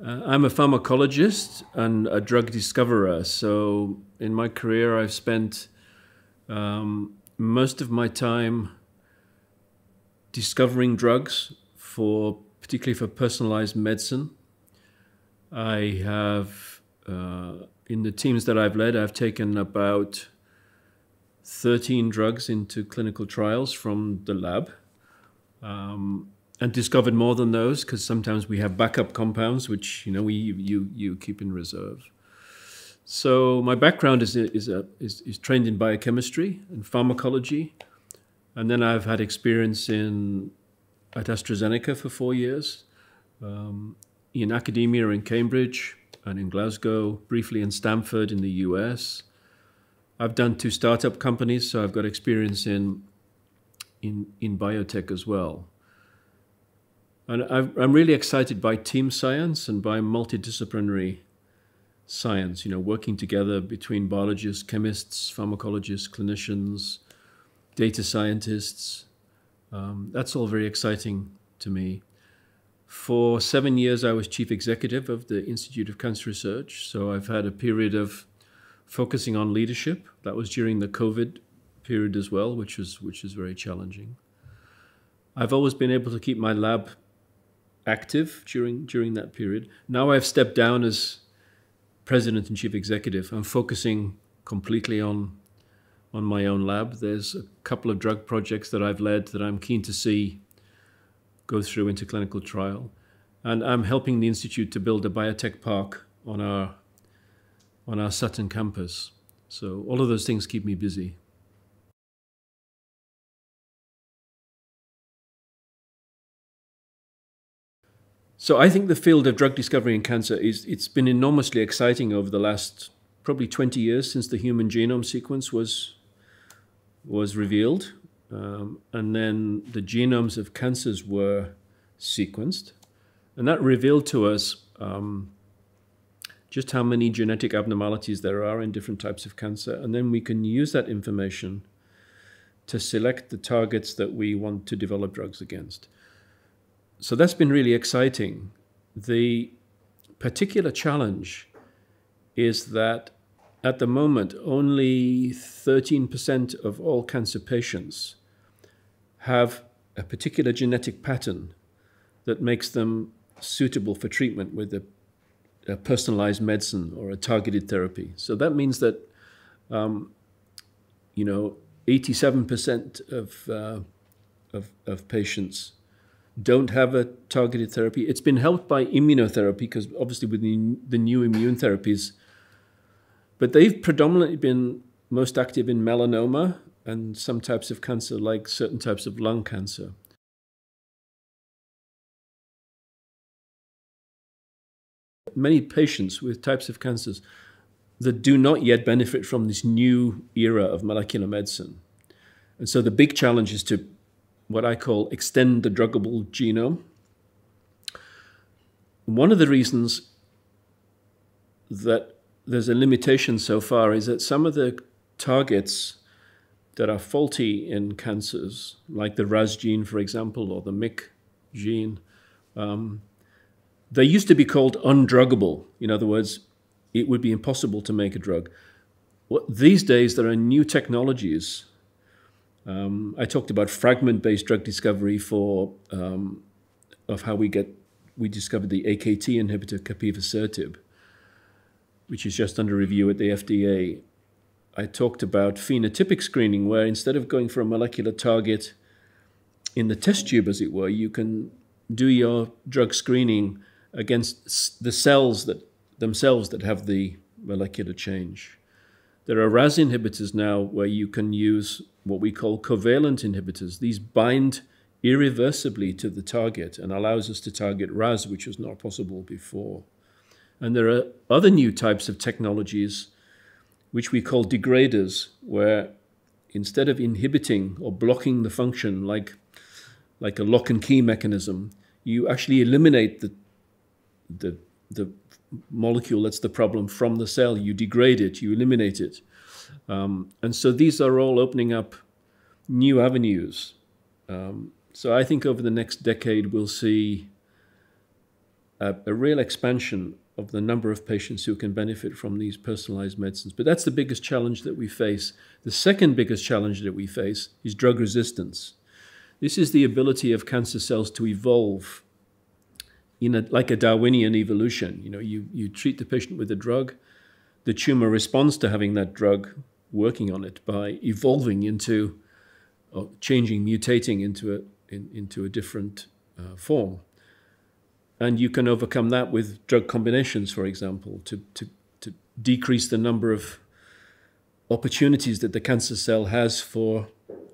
Uh, I'm a pharmacologist and a drug discoverer. So in my career, I've spent um, most of my time discovering drugs for particularly for personalized medicine. I have uh, in the teams that I've led, I've taken about 13 drugs into clinical trials from the lab. Um, and discovered more than those because sometimes we have backup compounds which you know we you you keep in reserve. So my background is is, a, is, is trained in biochemistry and pharmacology, and then I've had experience in at AstraZeneca for four years, um, in academia in Cambridge and in Glasgow, briefly in Stanford in the U.S. I've done two startup companies, so I've got experience in in in biotech as well. And I'm really excited by team science and by multidisciplinary science, you know, working together between biologists, chemists, pharmacologists, clinicians, data scientists. Um, that's all very exciting to me. For seven years, I was chief executive of the Institute of Cancer Research. So I've had a period of focusing on leadership. That was during the COVID period as well, which was, which was very challenging. I've always been able to keep my lab active during during that period. Now I've stepped down as president and chief executive. I'm focusing completely on on my own lab. There's a couple of drug projects that I've led that I'm keen to see go through into clinical trial. And I'm helping the institute to build a biotech park on our on our Sutton campus. So all of those things keep me busy. So I think the field of drug discovery in cancer is it's been enormously exciting over the last probably 20 years since the human genome sequence was was revealed, um, and then the genomes of cancers were sequenced, and that revealed to us um, just how many genetic abnormalities there are in different types of cancer, and then we can use that information to select the targets that we want to develop drugs against so that's been really exciting. The particular challenge is that at the moment, only 13% of all cancer patients have a particular genetic pattern that makes them suitable for treatment with a, a personalized medicine or a targeted therapy. So that means that, um, you know, 87% of, uh, of, of patients don't have a targeted therapy. It's been helped by immunotherapy because obviously with the, the new immune therapies, but they've predominantly been most active in melanoma and some types of cancer, like certain types of lung cancer. Many patients with types of cancers that do not yet benefit from this new era of molecular medicine. And so the big challenge is to what I call extend the druggable genome. One of the reasons that there's a limitation so far is that some of the targets that are faulty in cancers, like the RAS gene, for example, or the MYC gene, um, they used to be called undruggable. In other words, it would be impossible to make a drug. These days, there are new technologies um, I talked about fragment-based drug discovery for um, of how we get we discovered the AKT inhibitor capivasertib, which is just under review at the FDA. I talked about phenotypic screening, where instead of going for a molecular target in the test tube, as it were, you can do your drug screening against the cells that themselves that have the molecular change. There are RAS inhibitors now where you can use what we call covalent inhibitors. These bind irreversibly to the target and allows us to target RAS, which was not possible before. And there are other new types of technologies which we call degraders, where instead of inhibiting or blocking the function like, like a lock and key mechanism, you actually eliminate the, the, the molecule that's the problem from the cell. You degrade it, you eliminate it. Um, and so these are all opening up new avenues. Um, so I think over the next decade, we'll see a, a real expansion of the number of patients who can benefit from these personalized medicines. But that's the biggest challenge that we face. The second biggest challenge that we face is drug resistance. This is the ability of cancer cells to evolve in a, like a Darwinian evolution. You know, you, you treat the patient with a drug, the tumor responds to having that drug working on it by evolving into, or changing, mutating into a, in, into a different uh, form. And you can overcome that with drug combinations, for example, to, to, to decrease the number of opportunities that the cancer cell has for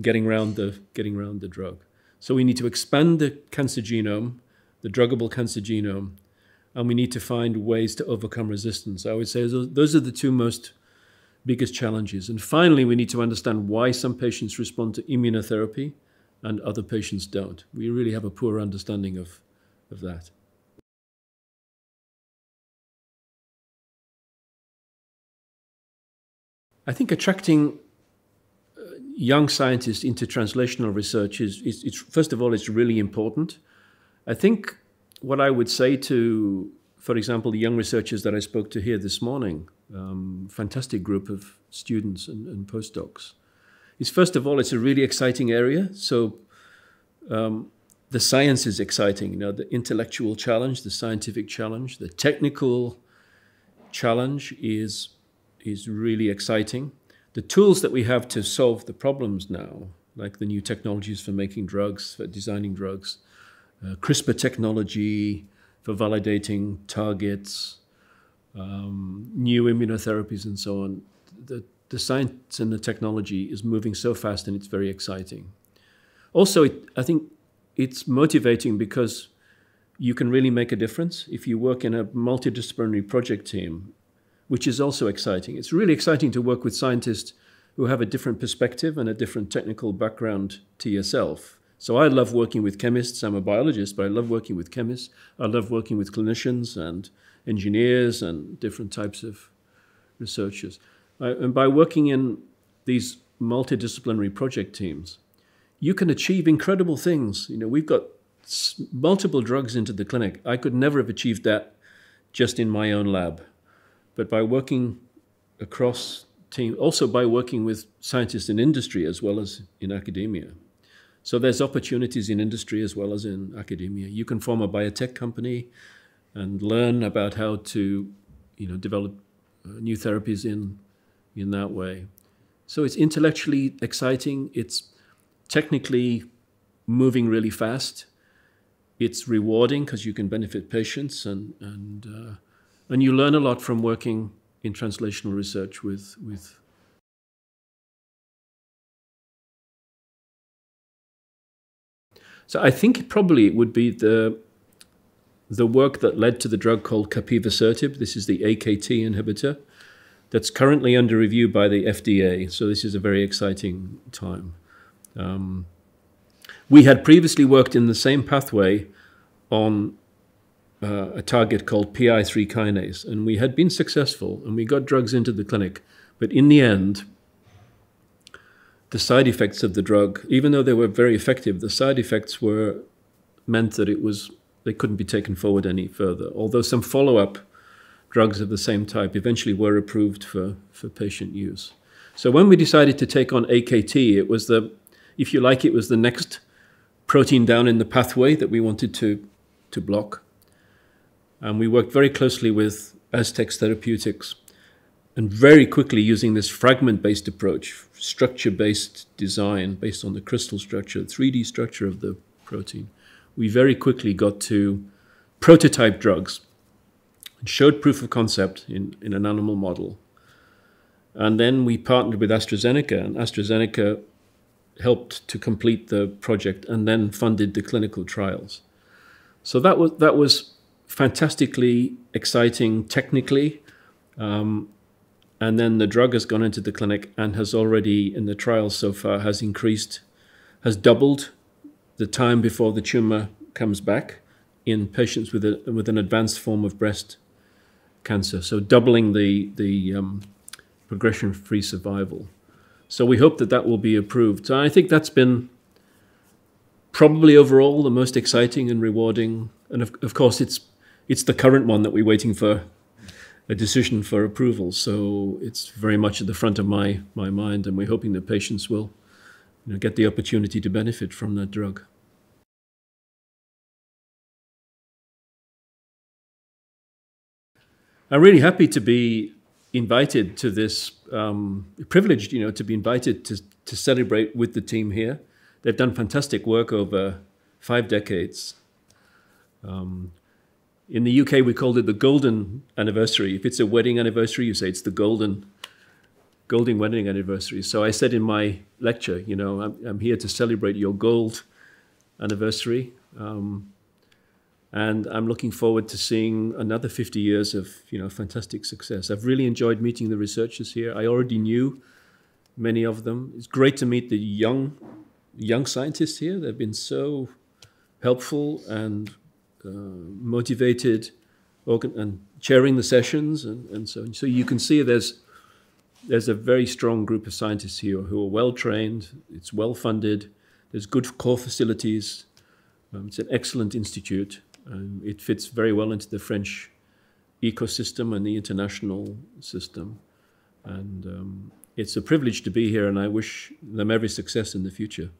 getting around the, getting around the drug. So we need to expand the cancer genome, the druggable cancer genome, and we need to find ways to overcome resistance. I would say those are the two most biggest challenges. And finally, we need to understand why some patients respond to immunotherapy and other patients don't. We really have a poor understanding of, of that. I think attracting uh, young scientists into translational research is, is, is, first of all, it's really important. I think what I would say to, for example, the young researchers that I spoke to here this morning, um, fantastic group of students and, and, postdocs, is first of all, it's a really exciting area. So um, the science is exciting, you know, the intellectual challenge, the scientific challenge, the technical challenge is is really exciting. The tools that we have to solve the problems now, like the new technologies for making drugs, for designing drugs, uh, CRISPR technology for validating targets, um, new immunotherapies, and so on. The, the science and the technology is moving so fast and it's very exciting. Also, it, I think it's motivating because you can really make a difference if you work in a multidisciplinary project team which is also exciting. It's really exciting to work with scientists who have a different perspective and a different technical background to yourself. So I love working with chemists. I'm a biologist, but I love working with chemists. I love working with clinicians and engineers and different types of researchers. I, and by working in these multidisciplinary project teams, you can achieve incredible things. You know, we've got multiple drugs into the clinic. I could never have achieved that just in my own lab but by working across team, also by working with scientists in industry as well as in academia. So there's opportunities in industry as well as in academia. You can form a biotech company and learn about how to, you know, develop uh, new therapies in in that way. So it's intellectually exciting. It's technically moving really fast. It's rewarding because you can benefit patients and and uh, and you learn a lot from working in translational research with, with So I think probably it would be the the work that led to the drug called capivasertib. This is the AKT inhibitor that's currently under review by the FDA. So this is a very exciting time. Um, we had previously worked in the same pathway on uh, a target called PI3 kinase, and we had been successful, and we got drugs into the clinic. But in the end, the side effects of the drug, even though they were very effective, the side effects were meant that it was they couldn't be taken forward any further. Although some follow-up drugs of the same type eventually were approved for, for patient use. So when we decided to take on AKT, it was the, if you like, it was the next protein down in the pathway that we wanted to, to block. And we worked very closely with Astex Therapeutics and very quickly using this fragment based approach, structure based design based on the crystal structure, 3D structure of the protein, we very quickly got to prototype drugs and showed proof of concept in, in an animal model. And then we partnered with AstraZeneca, and AstraZeneca helped to complete the project and then funded the clinical trials. So that was, that was fantastically exciting technically. Um, and then the drug has gone into the clinic and has already, in the trials so far, has increased, has doubled the time before the tumor comes back in patients with, a, with an advanced form of breast cancer. So doubling the, the um, progression-free survival. So we hope that that will be approved. So I think that's been probably overall the most exciting and rewarding. And of, of course, it's it's the current one that we're waiting for a decision for approval. So it's very much at the front of my, my mind, and we're hoping that patients will you know, get the opportunity to benefit from that drug. I'm really happy to be invited to this, um, privileged, you know, to be invited to, to celebrate with the team here. They've done fantastic work over five decades. Um, in the UK, we called it the golden anniversary. If it's a wedding anniversary, you say it's the golden, golden wedding anniversary. So I said in my lecture, you know, I'm, I'm here to celebrate your gold anniversary. Um, and I'm looking forward to seeing another 50 years of, you know, fantastic success. I've really enjoyed meeting the researchers here. I already knew many of them. It's great to meet the young, young scientists here. They've been so helpful and motivated and chairing the sessions and, and so on. So you can see there's there's a very strong group of scientists here who are well trained, it's well funded, there's good core facilities, um, it's an excellent institute, it fits very well into the French ecosystem and the international system. And um, it's a privilege to be here, and I wish them every success in the future.